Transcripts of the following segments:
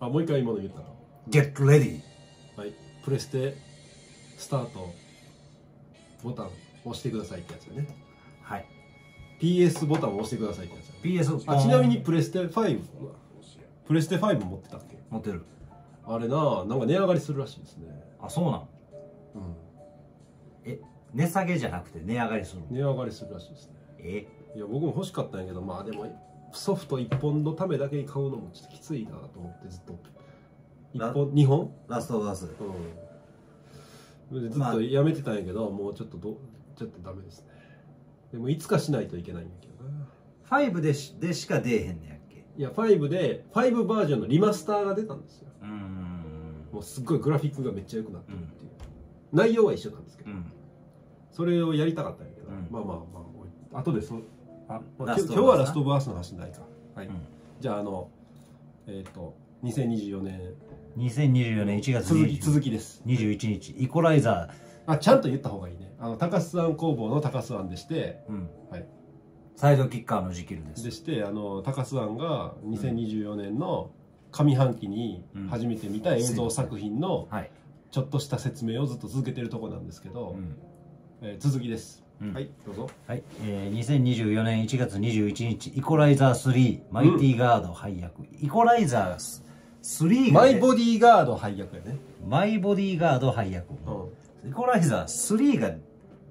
あもう一回今の言ったら Get ready. はい。プレステスタートボタン押してくださいってやつよね。はい。PS ボタンを押してくださいってやつよ PS あちなみにプレステ5プレステ5持ってたっけ？持ってる。あれななんか値上がりするらしいですね。あそうなん？うん。え値下げじゃなくて値上がりするの？値上がりするらしいですね。え？いや僕も欲しかったんやけどまあでもソフト1本のためだけに買うのもちょっときついなと思ってずっと。1本2本？ラストオブアス。うん。でずまあ。っとやめてたんやけど、もうちょっとどちょっとダメですね。でもいつかしないといけないんやけどな。5でしでしか出えへんねやっけ？いや5で5バージョンのリマスターが出たんですよ。もうすっごいグラフィックがめっちゃ良くなってるっていう、内容は一緒なんですけど、うん。それをやりたかったんやけど、うん。まあまあまあ後でそあ、まあ、今日今日はラストオブアースの話ないか。はい、うん。じゃああのえっ、と2024年。2024年1月続き続きです。21日。イコライザあちゃんと言った方がいいね。あの高須庵工房の高須庵でしてー、うん。はい。サイドキッカーのジキルです。でしてあの高須庵が2024年の上半期に初めて見た映像作品のはい、ちょっとした説明をずっと続けてるとこなんですけど、うん。えー続きです、うん。はいどうぞ。はい。えー、2024年1月21日イコライザー3マイティガード配役、イコライザー3が、ね、マイボディーガード配役やね、マイボディーガード配役、うん、イコライザー3が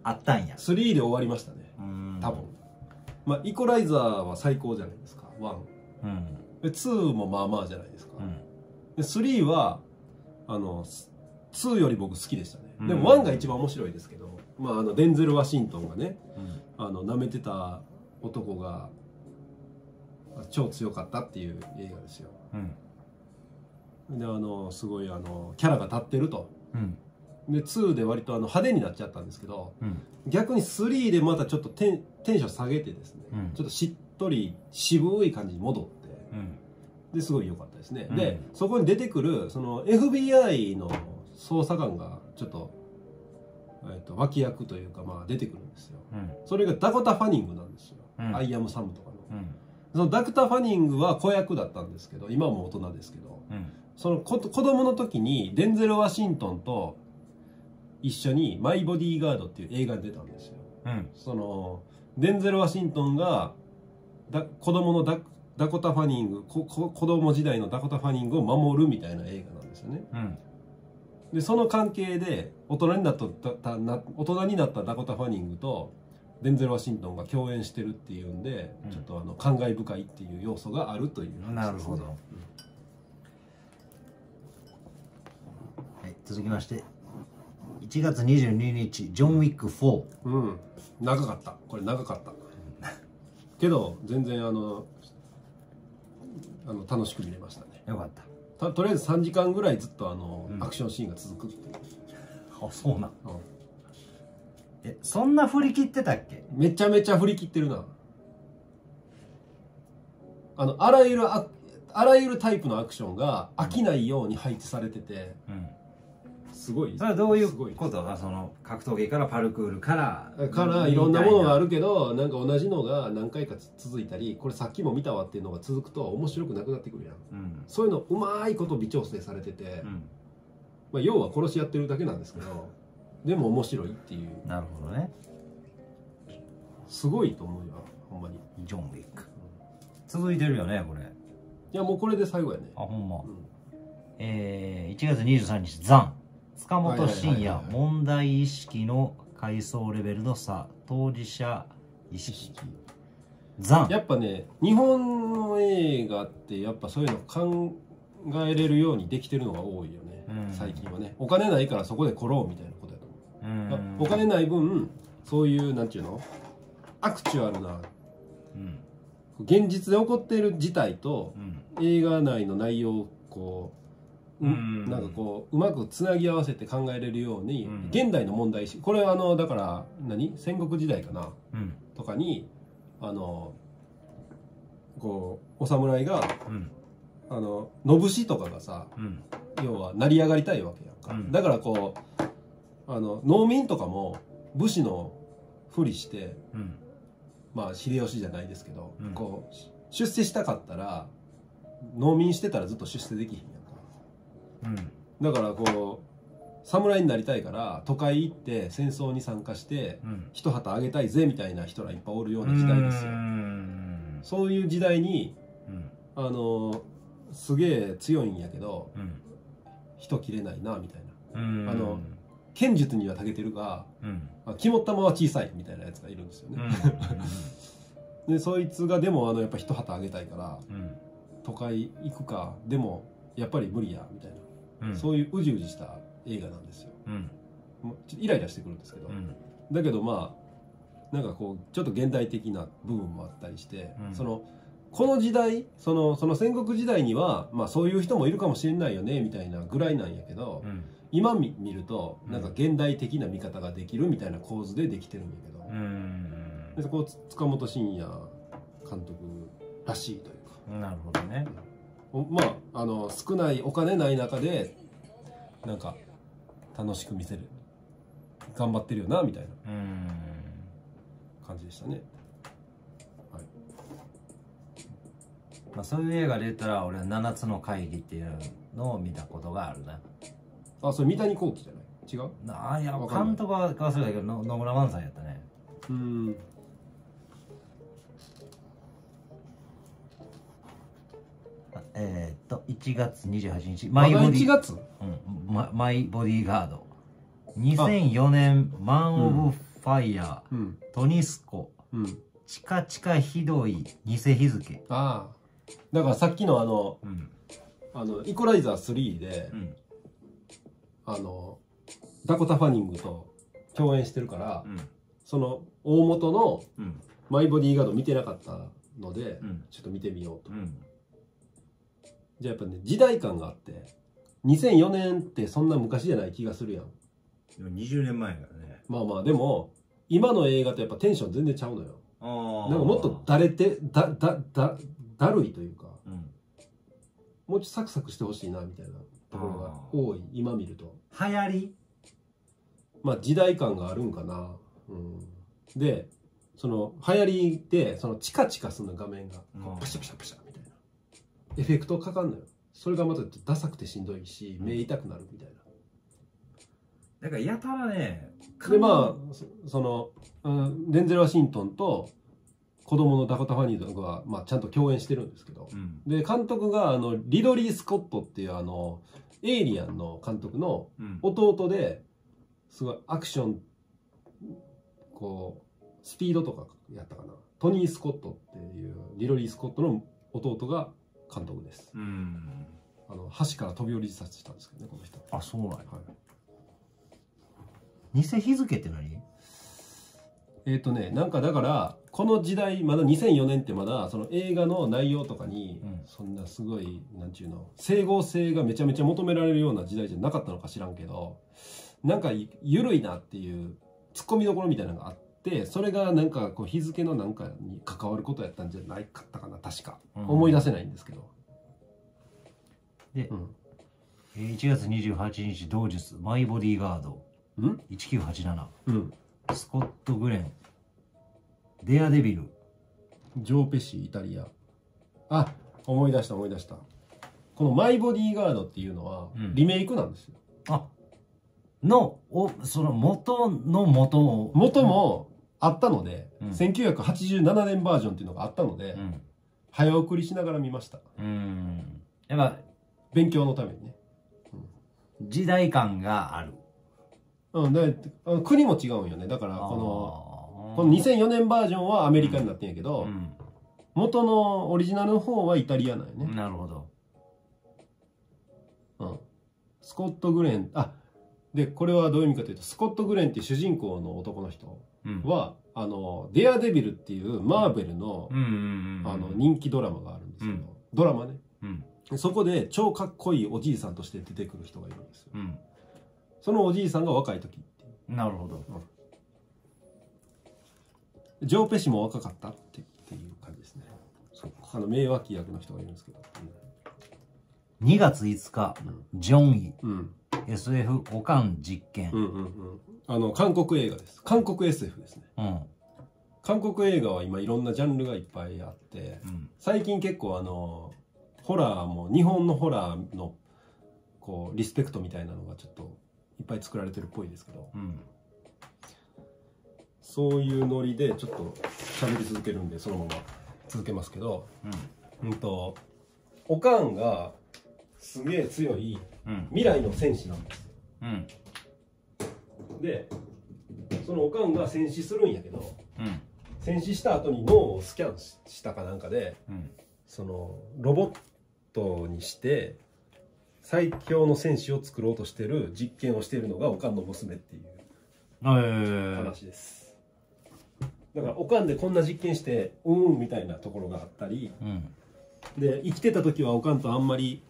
あったんや。3で終わりましたね。うん。多分、まあイコライザーは最高じゃないですか。1うん。で2もまあまあじゃないですか、うん。で3はあの2より僕好きでしたね、うん。でも1が一番面白いですけど、まあ、あのデンゼル・ワシントンがねうん。あの舐めてた男が超強かったっていう映画ですよ。うん。であのすごいあのキャラが立ってると。うん。で2で割とあの派手になっちゃったんですけどうん。逆に3でまたちょっとテンテンション下げてですね、うん。ちょっとしっとり渋い感じに戻ってうん。ですごい良かったですね、うん。でそこに出てくるその FBI の捜査官がちょっと,、えっと脇役というかまあ出てくるんですよ。うん。それがダコタ・ファニングなんですよ、うん。アイアム・サムとかの。うん。そのダコタ・ファニングは子役だったんですけど今はもう大人ですけどうん。その子子供の時にデンゼル・ワシントンと一緒に「マイ・ボディーガード」っていう映画に出たんですよ。うん。そのデンゼル・ワシントンがだ子供のダダコタ・ファニングここ子供時代のダコタ・ファニングを守るみたいな映画なんですよね。うんでその関係で大人になった大人になったダコタ・ファニングとデンゼル・ワシントンが共演してるっていうんで、うん。ちょっとあの感慨深いっていう要素があるというね。なるほど。はい続きまして1月22日ジョン・ウィック4うん。長かった。これ長かった。けど全然あのあの楽しく見れましたね。よかったたとりあえず3時間ぐらいずっとあの、うん。アクションシーンが続くっていう、あそうなん。うえそんな振り切ってたっけ？んめちゃめちゃ振り切ってるな。あのあらゆるああらゆるタイプのアクションが飽きないように配置されてて。うんすごいそれはどういうこと？がその格闘技からパルクールからからいろんなものがあるるけどな。んか同じのが何回かつ続いたりこれさっきも見たわっていうのが続くと面白くなくなってくるやん。うん。そういうのうまいこと微調整されてて、うん。まあ、要は殺し合ってるだけなんですけど でも面白いっていう。なるほどね。すごいと思うよほんまに。いジョン・ウィック。続いてるよねこれ。やもうこれで最後やね。あほんま、ん。えー、1月23日ザン塚本慎也問題意識の階層レベルの差当事者意識。ザン。やっぱね日本の映画ってやっぱそういうの考えれるようにできてるのが多いよね、うん。最近はね。お金ないからそこで来ろうみたいなことやと思う。うん。お金ない分そういうなんていうの？アクチュアルなうん。現実で起こっている事態とうん。映画内の内容をこう、うん。なんかこううまくつなぎ合わせて考えれるように、うん。現代の問題意識これはあのだから何？戦国時代かな？うん。とかにあのこうお侍がうん。あの野武とかがさうん。要は成り上がりたいわけやんか、うん。だからこうあの農民とかも武士のふりしてうん。まあ秀吉じゃないですけど、うん。こう出世したかったら農民してたらずっと出世できひんだからこう侍になりたいから都会行って戦争に参加してうん。一旗あげたいぜみたいな人らいっぱいおるような時代ですよ。そういう時代にうん。あのすげえ強いんやけどうん。人切れないなみたいな。うん。あの剣術には長けてるがうん。あ肝っ玉は小さいみたいなやつがいるんですようん。ね、でそいつがでもあのやっぱ一旗あげたいからうん。都会行くかでもやっぱり無理やみたいな、うん。そういううじうじした映画なんですよ。うん。イライラしてくるんですけど、うん。だけどまあなんかこうちょっと現代的な部分もあったりして、うん。そのこの時代そのその戦国時代には、まあ、そういう人もいるかもしれないよねみたいなぐらいなんやけど、うん。今見見るとうんなんか現代的な見方ができるみたいな構図でできてるんやけど、うん。でそこつ塚本慎也監督らしいというか。なるほどね。おまああの少ないお金ない中でなんか楽しく見せる。頑張ってるよなみたいな。うん。感じでしたね。はい。まあそういう映画で言ったら俺は7つの会議っていうのを見たことがあるな。あそれ三谷幸喜じゃない？違う？なあいや監督は忘れたけどの野村萬斎やったね。うんえーっと1月28日まだ1マイボディ、月うん。ママイボディーガード。2004年マン・オブ・ファイヤー、うん。トニスコ。うん。チカチカひどい偽日付ああ。だからさっきのあのうん。あのイコライザー3でうん。あのダコタ・ファニングと共演してるからうん。その大元のうん。マイボディーガード見てなかったのでうん。ちょっと見てみようと。うんじゃあやっぱね時代感があって2004年ってそんな昔じゃない気がするやん。でも20年前からね。まあまあでも今の映画とやっぱテンション全然ちゃうのよ。ああなんかもっとだれてだだだだるいというかうん。もうちょっとサクサクしてほしいなみたいなところが多い今見ると。流行り？まあ時代感があるんかな、うん、でその流行りでそのチカチカするの画面が。パシャパシャパシャエフェクトかかんのよ。それがまたダサくてしんどいし目痛くなるみたいな。だからやたらねでまあそその、うん、デンゼル・ワシントンと子供のダコタ・ファニーとかは、まあ、ちゃんと共演してるんですけど。うん。で監督があのリドリー・スコットっていうあのエイリアンの監督のうん。弟ですごいアクションこうスピードとかやったかな。トニー・スコットっていうリドリー・スコットの弟が監督です。うん。あの橋から飛び降り自殺したんですけどねこの人。あそうなんや。はい。偽日付って何？えっ、とねなんかだからこの時代まだ2004年ってまだその映画の内容とかに、うん。そんなすごいなんちゅうの整合性がめちゃめちゃ求められるような時代じゃなかったのか知らんけどなんかゆ緩いなっていうツッコミどころみたいなのがあってそれがなんかこう日付のなんかに関わることやったんじゃないかったかな確か、うん。思い出せないんですけど。でうん。えー1月28日同日マイボディーガード。うん？1987うん。スコット・グレン。デアデビル。ジョーペシイタリア。あ思い出した思い出した。この「マイ・ボディーガード」っていうのはうん。リメイクなんですよ、あ。のおその元の元を。元もあったので、うん。1987年バージョンっていうのがあったので、うん。早送りしながら見ました。うん。やっぱ勉強のためにね、時代感がある。うん、で国も違うんよね。だからこののこの2004年バージョンはアメリカになってんやけど、うん。元のオリジナルの方はイタリアなんよね、なるほど。うん、スコット・グレンあでこれはどういう意味かというとスコット・グレンって主人公の男の人うん。は、あのデアデビルっていうマーベルの,、あの人気ドラマがあるんですけど、うん。ドラマね。うん。そこで超かっこいいおじいさんとして出てくる人がいるんですよ。うん。そのおじいさんが若い時なるほど。ジョー・ペシも若かったってっていう感じですね。あの名脇役の人がいるんですけど。2月5日ジョンイ。SF オカン実験。うんうんうんあの韓国映画です。韓国 SF ですね。うん。韓国映画は今いろんなジャンルがいっぱいあってうん。最近結構あのホラーも日本のホラーのこうリスペクトみたいなのがちょっといっぱい作られてるっぽいですけどうん。そういうノリでちょっと喋り続けるんでそのまま続けますけどうん。とおかんがすげえ強いうん。未来の戦士なんですうんでそのおかんが戦死するんやけどうん。戦死した後に脳をスキャンししたかなんかでうん。そのロボットにして最強の戦士を作ろうとしてる実験をしているのがおかんの娘っていうえー。話です、だからおかんでこんな実験してうんうんみたいなところがあったりうん。で生きてた時はおかんとあんまり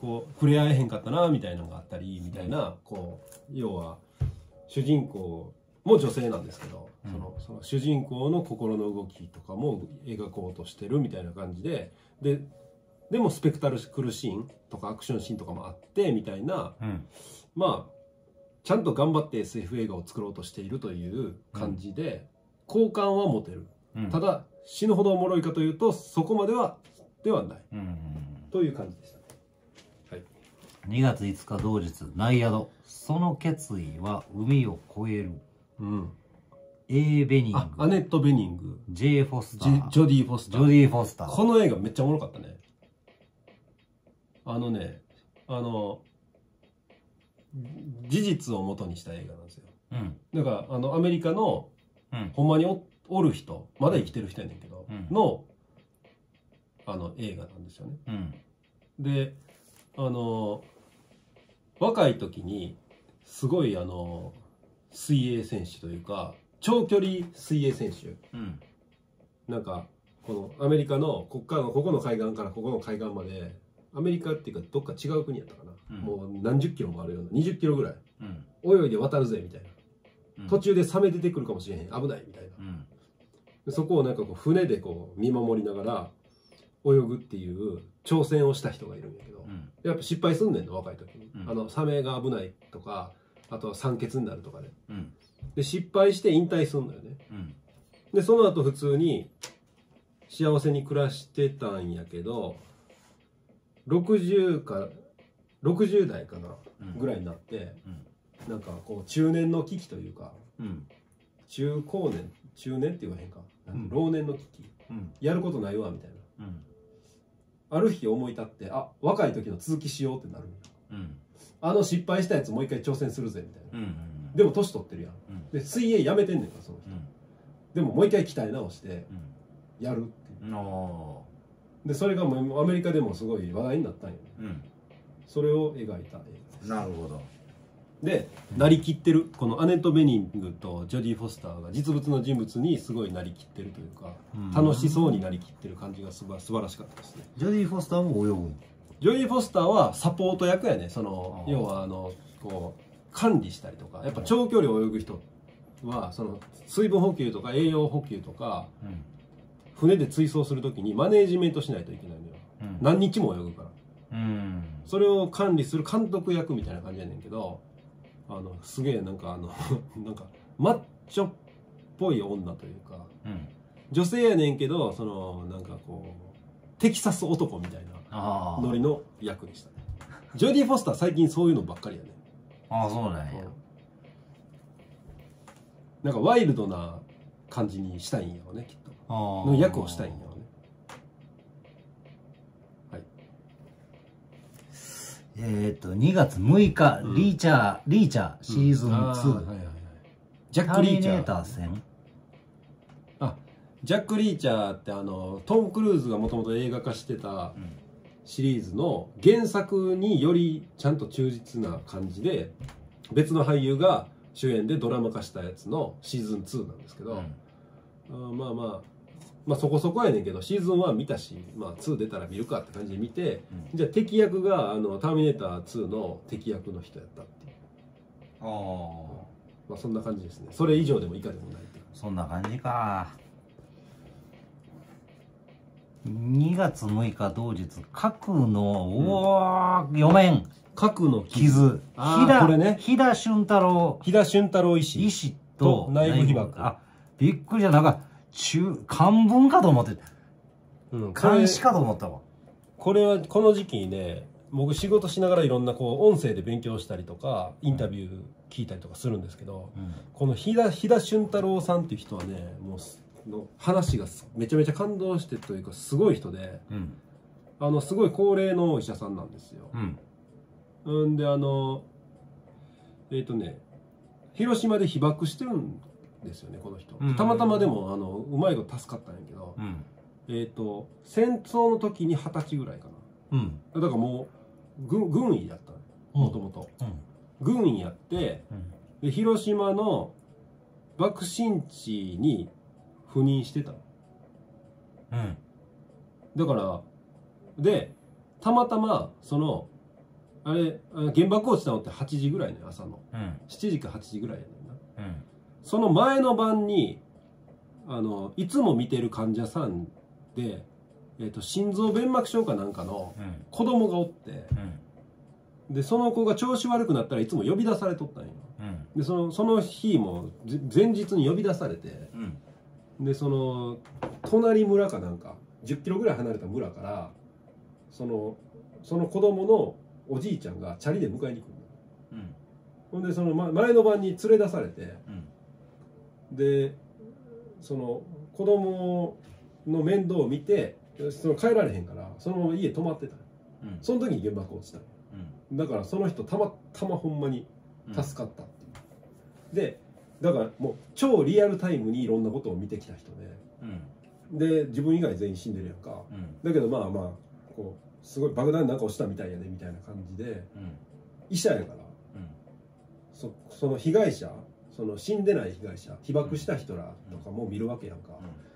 こう触れ合えへんかったなみたいなのがあったりみたいなこう要は主人公も女性なんですけど、うん。そのその主人公の心の動きとかも描こうとしてるみたいな感じでででもスペクタルクルシーンとかアクションシーンとかもあってみたいなうん。まあちゃんと頑張って SF 映画を作ろうとしているという感じで、好感は持てる。うん。ただ死ぬほどおもろいかというとそこまではではない。うん。という感じでした2月5日同日ナイアドその決意は海を越える。うん、A・ ベニンあグアネット・ベニング。J・ フォスター。ジジョディ・フォスター。ジョディ・フォスター。この映画めっちゃおもろかったね。あのねあの事実を元にした映画なんですよ。うん。だからあのアメリカのうん。ほんまにおおる人まだ生きてる人やねんけど、うん。のあの映画なんですよね。うん。であの若い時にすごいあの水泳選手というか長距離水泳選手。うん。なんかこのアメリカのこっからのここの海岸からここの海岸までアメリカっていうかどっか違う国やったかな、うん。もう何十キロもあるような20キロぐらい。うん。泳いで渡るぜみたいな、うん。途中でサメ出てくるかもしれへん。危ないみたいな。うん。でそこをなんかこう船でこう見守りながら泳ぐっていう挑戦をした人がいるんやけど、うん。やっぱ失敗すんねんの若い時に、うん。あのサメが危ないとかあとは酸欠になるとかで。うん。で失敗して引退すんのよね。うん。でその後普通に幸せに暮らしてたんやけど60か60代かな、うん。ぐらいになってうん。なんかこう中年の危機というかうん。中高年中年って言わへんか、うん。老年の危機。うん。やることないわみたいな。うんある日思い立ってあ若い時の続きしようってなる。うん。あの失敗したやつもう一回挑戦するぜみたいな。うんでも年取ってるやん。うん。で水泳やめてんねんからその人。うん。でももう一回鍛え直してうん。やるってでそれがもうアメリカでもすごい話題になったんよね。それを描いた映画です。なるほどでなりきってるこのアネット・ベニングとジョディ・フォスターが実物の人物にすごいなりきってるというかうん。楽しそうになりきってる感じがすば素晴らしかったですね。ジョディ・フォスターも泳ぐジョディ・フォスターはサポート役やねその要はあのこう管理したりとかやっぱ長距離を泳ぐ人はその水分補給とか栄養補給とかうん。船で追走する時にマネージメントしないといけないのよ。うん。何日も泳ぐから。うん。それを管理する監督役みたいな感じやねんけどあのすげえなんかあの なんかマッチョっぽい女というかうん。女性やねんけどそのなんかこうテキサス男みたいなノリの役でしたね。ジョディ・フォスター最近そういうのばっかりやねあーそうなんや。なんかワイルドな感じにしたいんやろねきっと。の役をしたいんやろねはいえっと2月6日うん。リーチャーリーチャーシーズンあーはい2はいはい。ジャッタク・リーチャー。ーミネーター戦。あジャック・リーチャーってあのトム・クルーズがもともと映画化してたうん。シリーズの原作によりちゃんと忠実な感じで別の俳優が主演でドラマ化したやつのシーズン2なんですけど、あーまあまあまあそこそこやねんけどシーズン1見たし、まあ、2出たら見るかって感じで見てうん。じゃあ敵役があの「ターミネーター2」の敵役の人やったっていう、あまあ、そんな感じですね。それ以上でも以下でもないそんな感じか。2月6日同日核のおー読めん。核の傷。飛田これね。飛田俊太郎。飛田俊太郎医師医師とと内部被爆。あびっくりじゃなんか中漢文かと思ってうん漢詩かと思ったわ。これはこの時期にね僕仕事しながらいろんなこう音声で勉強したりとかインタビュー聞いたりとかするんですけど、うん。この飛田俊太郎さんっていう人はねもうすの話がすめちゃめちゃ感動してというかすごい人でうん。あのすごい高齢のお医者さんなんですよ。うん。うんであのえっ、とね広島で被爆してるんですよねこの人、うん。たまたまでもあのうまいこと助かったんやけど、うん。えっ、と戦争の時に二十歳ぐらいかうん。なだからもう軍軍医やったもともと軍医やってうん。で広島の爆心地に赴任してたの。うん。だからでたまたまそのあれあ原爆落ちたのって8時ぐらいね朝の。うん。7時か8時ぐらいやその前の晩にあのいつも見てる患者さんで、えー、と心臓弁膜症かなんかのうん。子供がおってうん。でその子が調子悪くなったらいつも呼び出されとったんよ。うん。でそのその日もぜ前日に呼び出されてうん。でその隣村かなんか10キロぐらい離れた村からそのその子供のおじいちゃんがチャリで迎えに来るの。うん。ほんでそのま前の晩に連れ出されてうんでその子供の面倒を見てその帰られへんからそのまま家泊まってた。うん。その時に原爆落ちたの。うん。だからその人たまたまほんまに助かったっていう、でだからもう超リアルタイムにいろんなことを見てきた人で。うん。で自分以外全員死んでるやんか。うん。だけどまあまあこうすごい爆弾なんか落ちたみたいやねみたいな感じで。うん。医者やから。うん。そその被害者その死んでない被害者被爆した人らとかも見るわけやんか、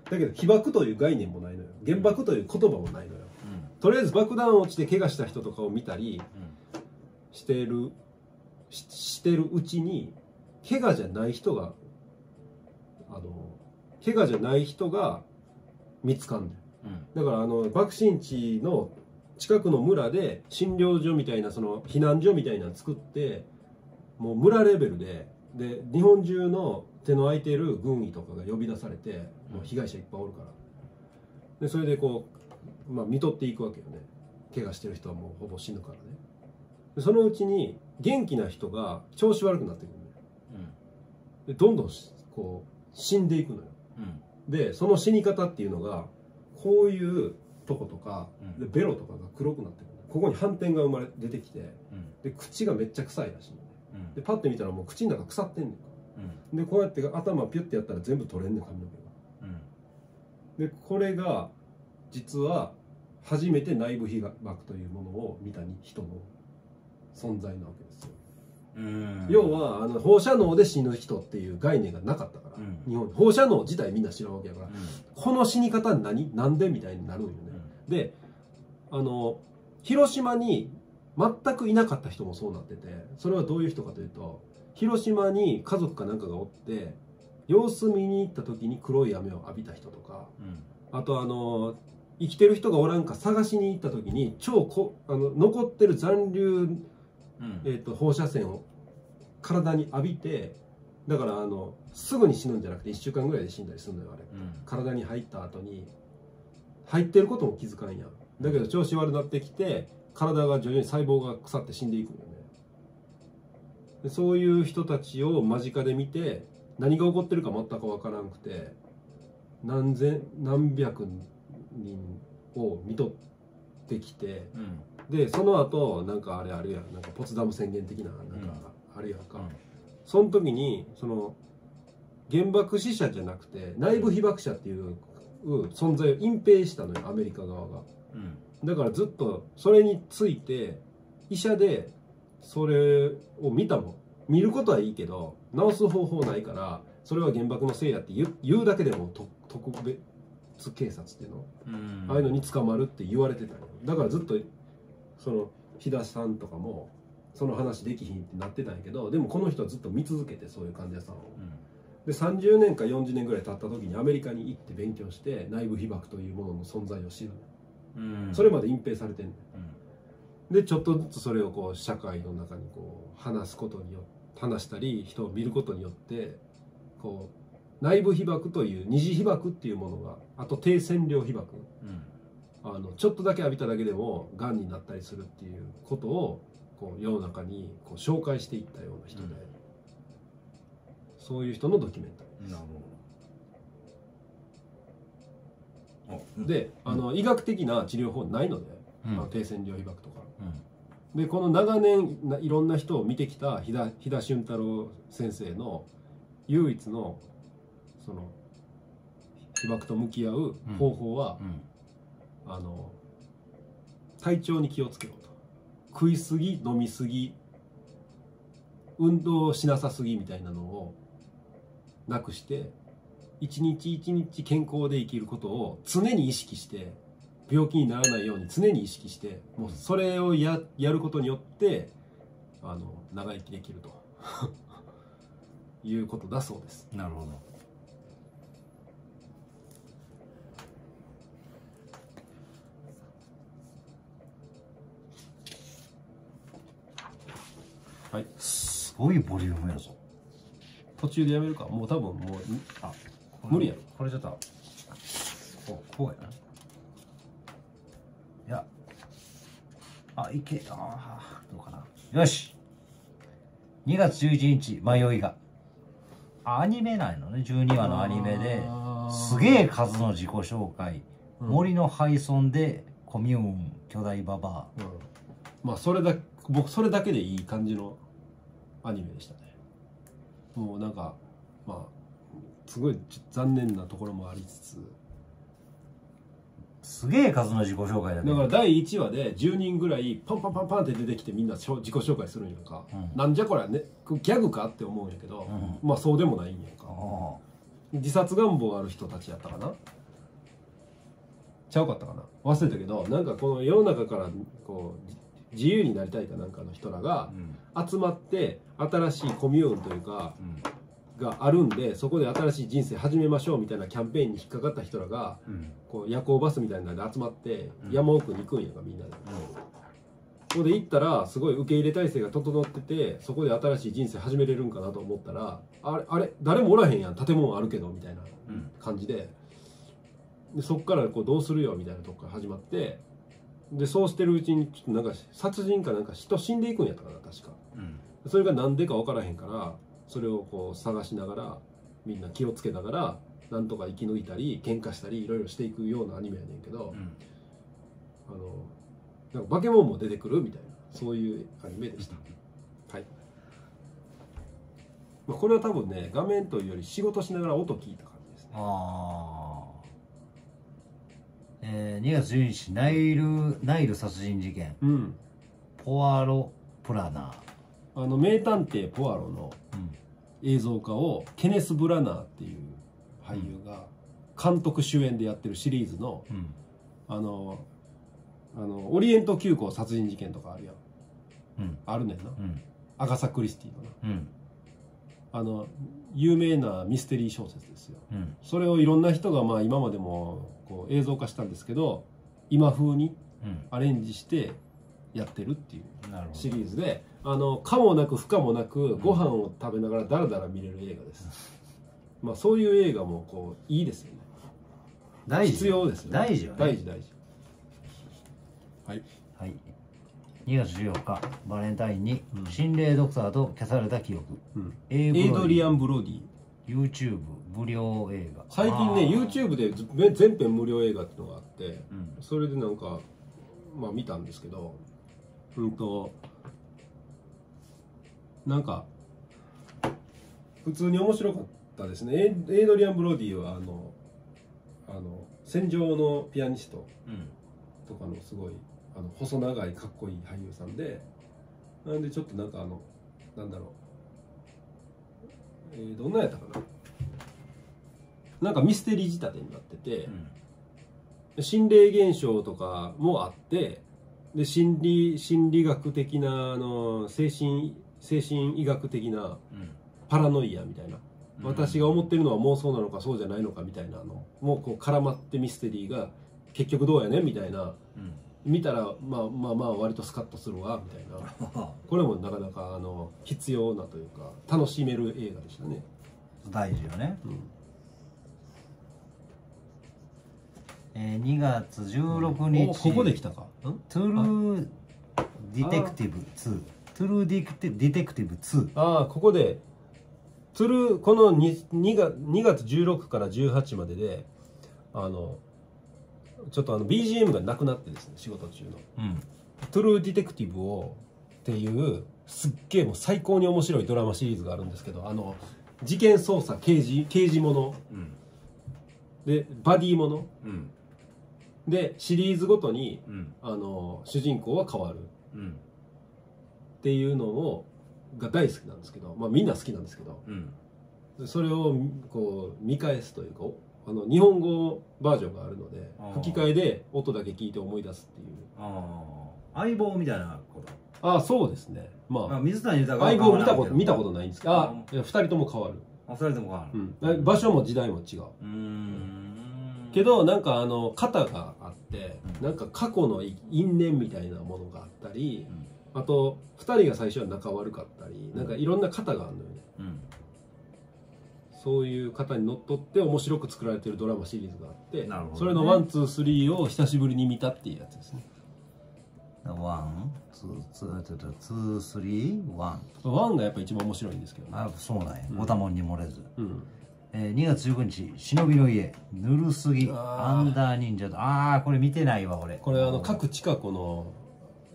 だけど被爆という概念もないのよ。原爆という言葉もないのよ。とりあえず爆弾落ちて怪我した人とかを見たりしてるししてるうちに怪我じゃない人があの怪我じゃない人が見つかんねんうん。だからあの爆心地の近くの村で診療所みたいなその避難所みたいなの作ってもう村レベルでで日本中の手の空いてる軍医とかが呼び出されてもう被害者いっぱいおるから。でそれでこう、まあ、見とっていくわけよね。怪我してる人はもうほぼ死ぬからね。でそのうちに元気な人が調子悪くなってくるのよ。でどんどんしこう死んでいくのよ。うん。でその死に方っていうのがこういうとことかうん。でベロとかが黒くなってくるここに斑点が生まれ出てきてうん。で口がめっちゃ臭いらしいのでパッて見たらもう口の中腐ってんねんかうん。でこうやって頭ピュッてやったら全部取れんねん髪の毛が。うん。でこれが実は初めて内部被爆というものを見た人の存在なわけですよ、うん。要はあの放射能で死ぬ人っていう概念がなかったから、うん。日本に放射能自体みんな知らんわけやから。うん。この死に方何なんでみたいになるんよね、であの広島に全くいなかった人もそうなっててそれはどういう人かというと広島に家族かなんかがおって様子見に行った時に黒い雨を浴びた人とかうん。あとあの生きてる人がおらんか探しに行った時に超こあの残ってる残留、うん。えー、と放射線を体に浴びてだからあのすぐに死ぬんじゃなくて1週間ぐらいで死んだりするのよあれ。うん。体に入った後に。入ってることも気づかんやん。だけど調子悪くなってきて体が徐々に細胞が腐って死んでいくんよね。でそういう人たちを間近で見て何が起こってるか全く分からんくて何千何百人を見とってきてうん。でその後なんかあれあるやん。なんかポツダム宣言的ななんかあるやんか、うん。その時にその原爆死者じゃなくて内部被爆者っていう存在を隠蔽したのよアメリカ側が。うんだからずっとそれについて医者でそれを見たもん。見ることはいいけど治す方法ないからそれは原爆のせいやって言う言うだけでもと特別警察っていうの、うん。ああいうのに捕まるって言われてたよ。だからずっとその飛田さんとかもその話できひんってなってたんやけどでもこの人はずっと見続けてそういう患者さんを。うん。で30年か40年ぐらい経った時にアメリカに行って勉強して内部被爆というものの存在を知る。うんそれまで隠蔽されてんねうん。んでちょっとずつそれをこう社会の中にこう話すことによって話したり人を見ることによってこう内部被爆という二次被爆っていうものがあと低線量被爆。うん。あのちょっとだけ浴びただけでもがんになったりするっていうことをこう世の中にこう紹介していったような人で、うん。そういう人のドキュメンタリー。なるほどであの医学的な治療法ないので、うん。まあ、低線量被爆とか。うん。でこの長年ないろんな人を見てきた飛田飛田俊太郎先生の唯一のその被爆と向き合う方法は、うん。あの体調に気をつけろと。食いすぎ飲みすぎ運動しなさすぎみたいなのをなくして一日一日健康で生きることを常に意識して病気にならないように常に意識してもうそれをややることによってあの長生きできると。いうことだそうです。なるほど。はい。すごいボリュームやぞ。途中でやめるか。もう多分もうあ無理やろ。これちょっとこうこうやな。いや。あいけあーどうかな。よし。2月11日迷いが。アニメなんのね。12話のアニメですげえ数の自己紹介、うん。森の廃村でコミューン巨大ババうん。まあそれだ僕それだけでいい感じのアニメでしたね。もうなんかまあすごい残念なところもありつつ。アすげえ数の自己紹介だけどだから第1話で10人ぐらいパンパンパンパンって出てきてみんな自己紹介するんやんか、うん。なんじゃこれねギャグかって思うんやけど、まあそうでもないんやんか。あ自殺願望がある人たちやったかな？ちゃうかったかな？忘れたけどなんかこの世の中からこうじ自由になりたいかなんかの人らが集まって新しいコミューンというかうんがあるんでそこで新しい人生始めましょうみたいなキャンペーンに引っかかった人らがうん。こう夜行バスみたいなので集まってうん。山奥に行くんやがみんなで。そこで行ったらすごい受け入れ体制が整っててそこで新しい人生始めれるんかなと思ったらあれあれ誰もおらへんやん建物あるけどみたいなうん感じで。でそこからこうどうするよみたいなとこから始まってでそうしてるうちにちょっとなんか殺人かなんか人死んでいくんやったかな確か。うん。それが何でか分からへんからそれをこう探しながらみんな気をつけながらなんとか生き抜いたり喧嘩したりいろいろしていくようなアニメやねんけど、うん。あのなんか化け物も出てくる？みたいな。そういうアニメでした。はい、まあ、これは多分ね画面というより仕事しながら音聞いた感じですね。ああえー、2月12日ナイルナイル殺人事件。うん。ポワロプラナあの名探偵ポアロの映像化をケネス・ブラナーっていう俳優が監督主演でやってるシリーズのうんあのあのオリエント急行殺人事件とかあるやん。うんあるねんな。うんアガサ・クリスティのな。うんあの有名なミステリー小説ですよ。うんそれをいろんな人がまあ今までもこう映像化したんですけど今風にうんアレンジしてやってるっていうシリーズであの可もなく不可もなくご飯を食べながらダラダラ見れる映画です、まあそういう映画もこういいですよね。大事必要ですよね。大事よね。大事大事。はい。はい。2月14日バレンタインにうん。心霊ドクターと消された記憶。うん。エエイドリアンン・ブロディ。YouTube 無料映画。最近ね YouTube で全編無料映画っていうのがあってうん。それでなんかまあ見たんですけどうんとなんか普通に面白かったですね。エイドリアン・ブロディはあのあの戦場のピアニストうん。とかのすごいあの細長いかっこいい俳優さんでなんでちょっとなんかあのなんだろう、えーどんなんやったかな。なんかミステリー仕立てになってて、心霊現象とかもあってで心理心理学的なあの精神精神医学的なうん。パラノイアみたいな、うん。私が思ってるのは妄想なのかそうじゃないのかみたいなの。もこう絡まってミステリーが結局どうやねんみたいな。うん。見たらまあまあまあ割とスカッとするわみたいな。これもなかなかあの必要なというか楽しめる映画でしたね、大事よね。うん。えー、2月16日、おここで来たか。んトゥルーディテクティブ2トゥルーディテクティディテクティブ2ああここでトゥルーこの 2, 2, 月2月16から18までであのちょっとあの BGM がなくなってですね仕事中の。うん。トゥルーディテクティブをっていうすっげえもう最高に面白いドラマシリーズがあるんですけどあの事件捜査刑事刑事もの。うん。でバディもの。うん。でシリーズごとにうん。あの主人公は変わる。うんっていうのをが大好きなんですけど、まあ、みんな好きなんですけどうん。でそれをこう見返すというかおあの日本語バージョンがあるので吹き替えで音だけ聞いて思い出すっていう。相棒みたいなこと？ああそうですね。まあまあ水谷豊相棒見たこと見たことないんですけどあ2人とも変わる、あそれでもかうん、場所も時代も違う。うーん。けどなんかあの型があってうん。なんか過去の因縁みたいなものがあったりあと2人が最初は仲悪かったりなんかいろんな型があるのよね。うん。そういう型にのっとって面白く作られてるドラマシリーズがあって、ね。それの one two three を久しぶりに見たっていうやつですね。 oneツーツーツーツースリーワンワンがやっぱ一番面白いんですけどねあそうなんやうんご多分に漏れず、うんえー、2月15日忍びの家ぬるすぎアンダー忍者とああこれ見てないわ俺これあの角千佳子の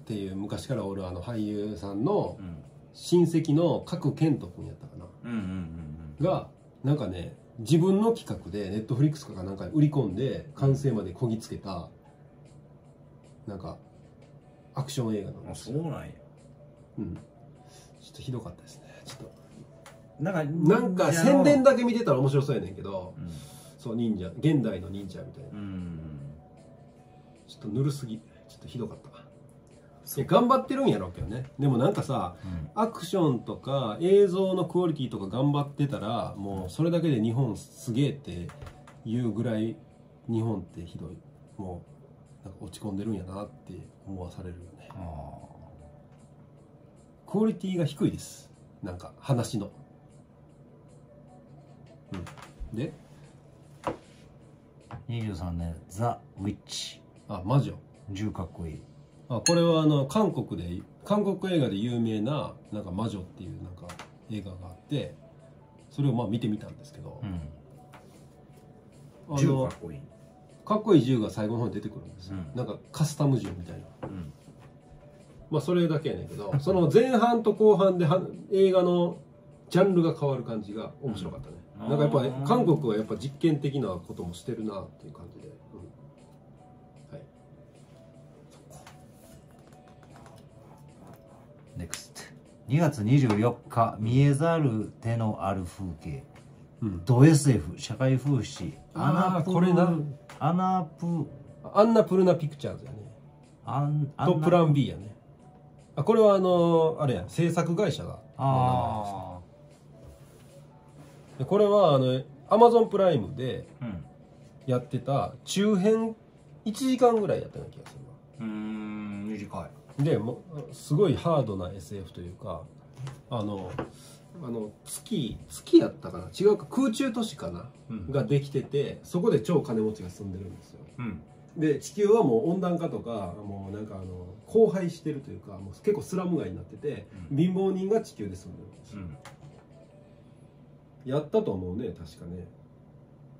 っていう昔からおるあの俳優さんのうん。親戚の角健人君やったかな。うんうんうんがなんかね自分の企画でネットフリックスとかなんかに売り込んで完成までこぎつけたなんかアクション映画なんですよ、そうなんや。うん、ちょっとひどかったですね。ちょっなんかとなんか宣伝だけ見てたら面白そうやねんけどうん。そう忍者現代の忍者みたいな。うん。ちょっとぬるすぎ。ちょっとひどかった頑張ってるんやろうけどね。でもなんかさうん。アクションとか映像のクオリティとか頑張ってたらもうそれだけで日本すげえっていうぐらい日本ってひどい。もうなんか落ち込んでるんやなって思わされるよね。あクオリティが低いです。なんか話の。うん。で？ー23年ザ・ウィッチあ魔女銃かっこいいあこれはあの韓国で韓国映画で有名ななんか魔女っていうなんか映画があってそれをまあ見てみたんですけど、うん。かのっこいい。かっこいい銃が最後の方に出てくるんです。よ、うん。なんかカスタム銃みたいな。うん。まあそれだけやねんけど その前半と後半では映画のジャンルが変わる感じが面白かったね、うん。なんかやっぱ韓国はやっぱ実験的なこともしてるなっていう感じで、NEXT2 月24日見えざる手のある風景。うん、ド SF 社会風刺。アナプあーこれな。アナプアンナプルナピクチャーズやね。アンとプラン B やね。あこれはあのあれや制作会社が。あでこれはあのアマゾンプライムでやってた中編1時間ぐらいやったような気がするうーん短い。なでもすごいハードな SF というかあのあの月月やったかな？違うか空中都市かな、うん。ができててそこで超金持ちが住んでるんですよ。うん。で地球はもう温暖化とかもうなんかあの荒廃してるというかもう結構スラム街になってて、うん。貧乏人が地球で住んでるんですよ、うん。やったと思うね確かね。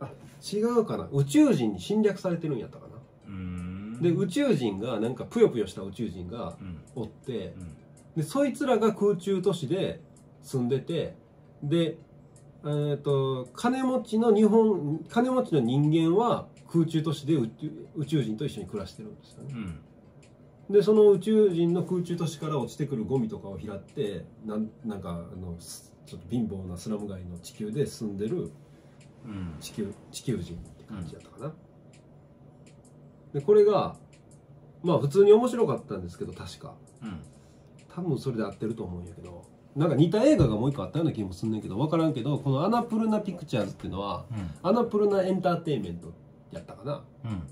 あ違うかな？宇宙人に侵略されてるんやったかな？うーんで宇宙人がなんかぷよぷよした宇宙人がうん。おってうん。でそいつらが空中都市で住んでてでえー、と金持ちの日本金持ちの人間は空中都市で宇宙宇宙人と一緒に暮らしてるんですよね。うん。でその宇宙人の空中都市から落ちてくるゴミとかを拾ってなんなんかあのすちょっと貧乏なスラム街の地球で住んでるうん。地球地球人って感じだったかな、でこれがまあ普通に面白かったんですけど確か。うん。多分それで合ってると思うんやけど。なんか似た映画がもう一個あったような気もすんねんけど分からんけどこのアナプルナピクチャーズっていうのはうん。アナプルナエンターテインメントやったかな。うん。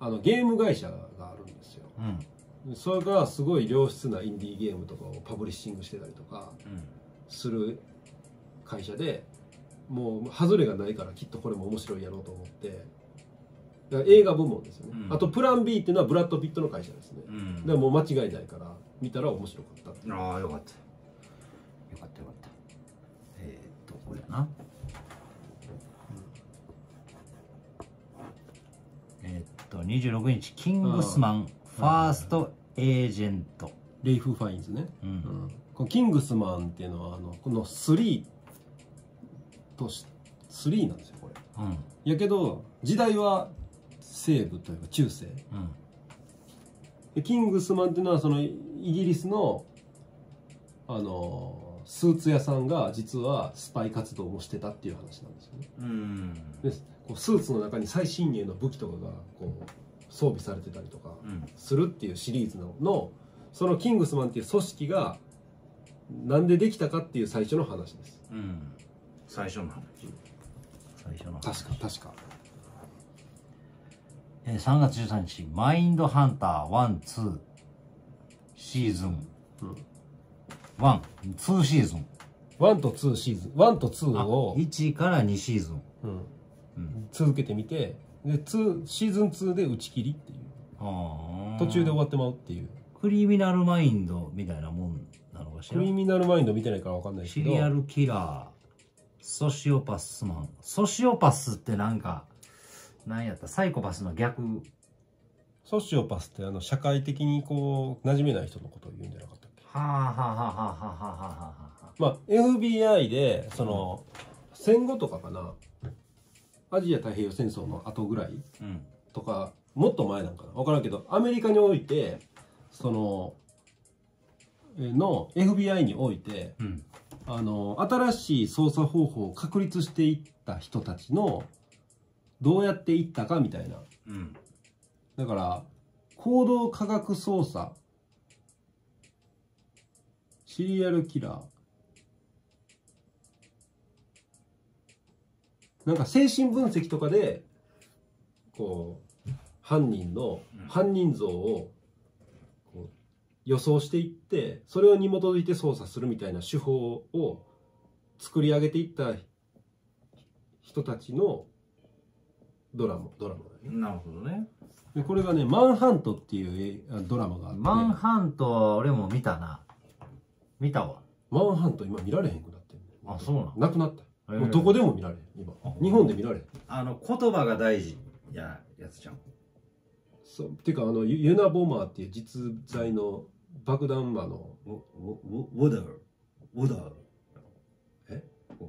あのゲーム会社があるんですよ。うん。それがすごい良質なインディーゲームとかをパブリッシングしてたりとかうんする会社でもう外れがないからきっとこれも面白いやろうと思ってだから映画部門ですよね、うん。あとプラン B っていうのはブラッド・ピットの会社ですね、うん。でももう間違いないから見たら面白かった。ああよかった。よかったよかった。えー、っとこれやな、えーっと26日キングスマンファーストエージェント。レイフ・ファインズね、ううん。んこのキングスマンっていうのはあのこの3とし3なんですよこれ。うん。やけど時代は西部というか中世。うん。でキングスマンっていうのはそのイギリスのあのスーツ屋さんが実はスパイ活動もしてたっていう話なんですよね。うん。でこうスーツの中に最新鋭の武器とかがこう装備されてたりとかうん。するっていうシリーズののそのキングスマンっていう組織がなんでできたかっていう最初の話です。うん。最初の話最初の話。確か確かえー3月13日「マインドハンター12」シーズン。うん12シーズン。1と2シーズン。1と2あを、1から2シーズン。うん。うん。続けてみてで2シーズン2で打ち切りっていう。途中で終わってまうっていう。クリミナルマインドみたいなもんなのかしら？クリミナルマインド見てないから分かんないけど。シリアルキラー。ソシオパスマン。ソシオパスってなんか何やった？サイコパスの逆。ソシオパスってあの社会的にこう馴染めない人のことを言うんじゃなかったっけ？はあはあはあはあはあはあはあまあ FBI でその戦後とかかな。アジア太平洋戦争の後ぐらいうん。とかもっと前なんかな。分からんけどアメリカにおいてそのえの FBI においてうん。あの新しい捜査方法を確立していった人たちのどうやっていったかみたいな。うん。だから行動科学捜査。シリアルキラー。なんか精神分析とかでこう犯人のうん。犯人像を予想していってそれをに基づいて捜査するみたいな手法を作り上げていった人たちのドラマドラマだね。なるほどね。でこれがねマンハントっていうえドラマがあって。マンハントは俺も見たな。見たわ。マンハント今見られへんくなってるあそうなのなくなった？もうどこでも見られへん今。日本で見られへん。あの言葉が大事ややつじゃん。そうていうかあのユナ・ボーマーっていう実在の爆弾魔の。ウォーダー。ウォーダー。え？ウ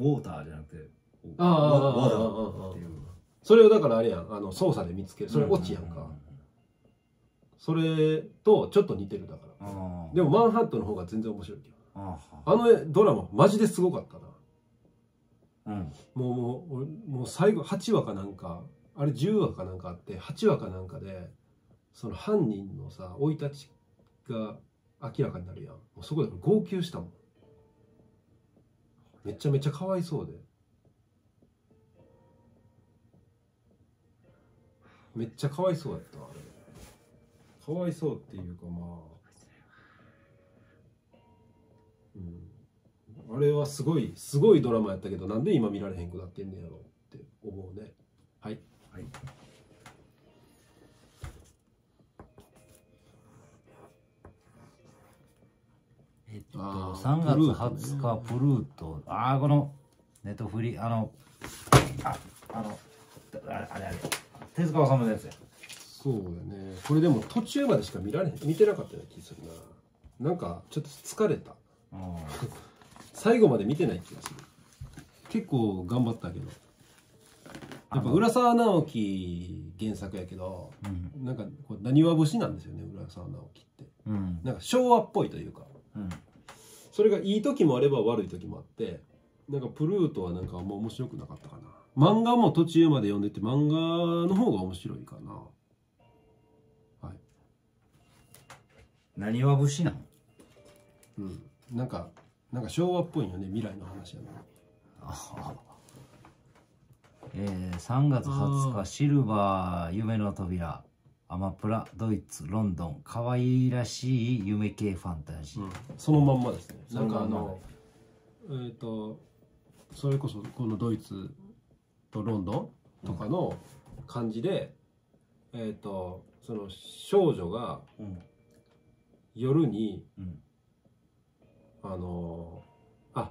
ォーターじゃなくてああウォーあーっていう。それをだからあれやん。あの操作で見つける。それ落ちやんか。それとちょっと似てるだから。でもマンハントの方が全然面白いけど。ああのドラママジですごかったな。あうん。もうもう俺もう最後8話かなんかあれ10話かなんかあって8話かなんかでその犯人のさ生い立ちが明らかになるやん。もうそこで号泣したもん。めちゃめちゃかわいそうでめっちゃかわいそうやったあれ。かわいそうっていうかまあ。うん。あれはすごいすごいドラマやったけどなんで今見られへんくなってんねやろって思うね。はい。はい。えっとあー3月プルートね20日プルート。ああこのネットフリあのああのあれあれ手塚治虫のやつやそうやね。これでも途中までしか見られへん。見てなかったような気するな。なんかちょっと疲れた。うん。最後まで見てない気がする。結構頑張ったけど。やっぱ浦沢直樹原作やけどうん。なんかこう何わ節なんですよね浦沢直樹って。うん。なんか昭和っぽいというか。うん。それがいい時もあれば悪い時もあってなんかプルートはなんかあんま面白くなかったかな漫画も途中まで読んでて漫画の方が面白いかな。はい。何は節なんうん。なんかなんか昭和っぽいよね未来の話やなえー、3月20日シルバー夢の扉。アマプラドイツロンドン。可愛らしい夢系ファンタジー、うん、そのまんまですね。そなんかあのえっ、とそれこそこのドイツとロンドンとかの、感じでえっ、とその少女がうん。夜にうん。あのーあ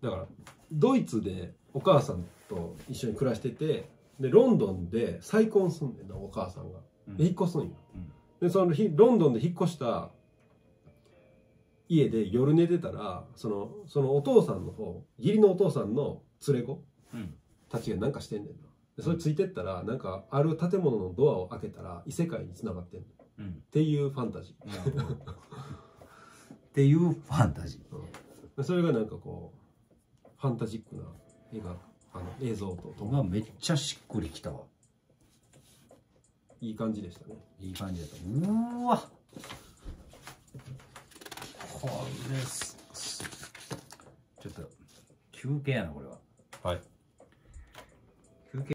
だからドイツでお母さんと一緒に暮らしててでロンドンで再婚すんねんなお母さんが。うん。で引っ越すんよ、うん。でその日ロンドンで引っ越した家で夜寝てたらそのそのお父さんの方義理のお父さんの連れ子うんたちがなんかしてんねんな。でそれついてったらなんかある建物のドアを開けたら異世界につながってんのっうん。ていうファンタジなるほど。っていうファンタジー。ー、うん。でそれがなんかこうファンタジックな映画あの映像ととうもわめっちゃしっくりきたわ。いい感じでしたね。いい感じだった。うーわ。これすすちょっと休憩やなこれは。はい